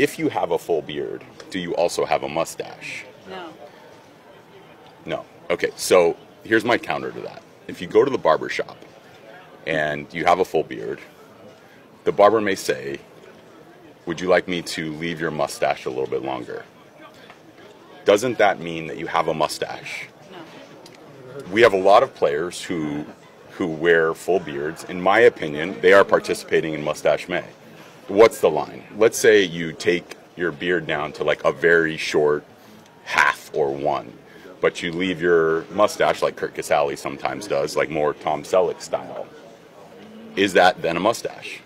if you have a full beard, do you also have a mustache? No. No. Okay, so here's my counter to that. If you go to the barber shop and you have a full beard, the barber may say, Would you like me to leave your mustache a little bit longer? Doesn't that mean that you have a mustache? No. We have a lot of players who who wear full beards. In my opinion, they are participating in Mustache May. What's the line? Let's say you take your beard down to like a very short half or one, but you leave your mustache like Curt Casali sometimes does, like more Tom Selleck style. Is that then a mustache?